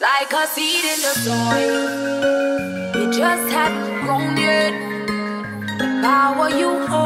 Like a seed in the soil, you just haven't grown yet. The power you hold,